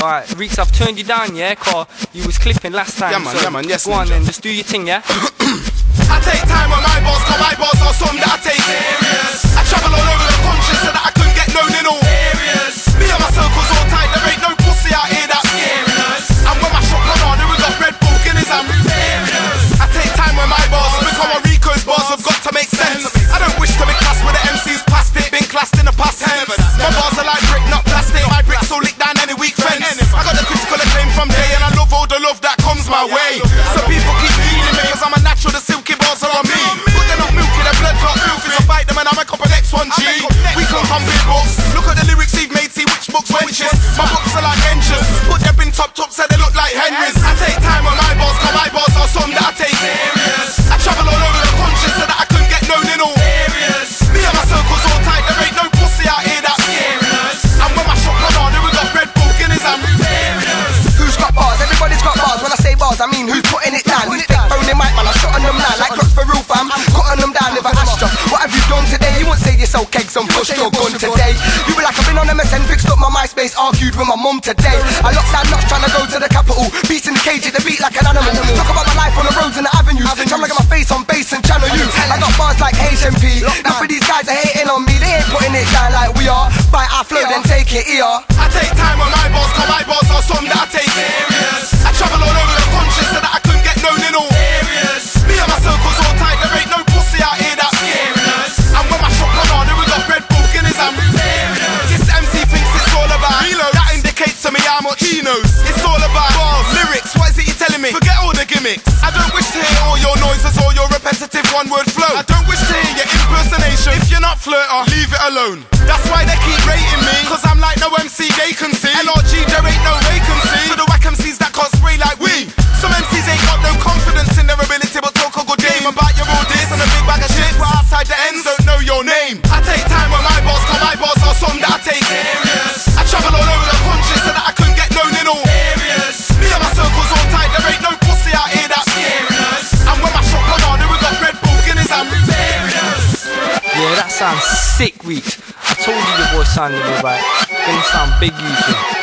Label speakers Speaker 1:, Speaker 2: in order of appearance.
Speaker 1: Alright, Reeks, I've turned you down, yeah? Cause you was clipping last time.
Speaker 2: Yeah, man,
Speaker 1: so
Speaker 2: yeah, man, yes,
Speaker 1: Go on
Speaker 2: ninja.
Speaker 1: then, just do your thing, yeah?
Speaker 2: I take time with my boss, cause my boss are some that I take love all the love that comes my way. So people keep feeling me, cause I'm a natural, the silky bars are on me. But they're not milky, the blood clot filthy, so bite them and I make up an X1G. We can come big books. Look at the lyrics he've made, see which books wenches. My books are like engines, but they've been top top, said they look like Henry's. I I
Speaker 3: mean who's putting it down. Who's fake phoning mic, man? I'm shotting them now like clocks for real, fam. Cutting them down with an Astra. What have you done today? You won't say you sell kegs and pushed your gun today. You be like, I've been on MSN, fixed up my MySpace, argued with my mum today. I locked down nuts trying to go to the capital. Beats in the cage at the beat like an animal. Talk about my life on the roads and the avenues. Trying to get my face on bass and Channel U. I got bars like HMP. Now for these guys are hating on me, they ain't putting it down like we are. Bite our flow, then take it here.
Speaker 2: I take time on knows. It's all about bars, lyrics. What is it you telling me? Forget all the gimmicks. I don't wish to hear all your noises or your repetitive one-word flow. I don't wish to hear your impersonation. If you're not flirter, leave it alone. That's why they keep rating me, cause I'm like no MC they can see. LRG,
Speaker 1: Sounds sick, Reeks. I told you your voice sounded alright. Gonna sound big, think.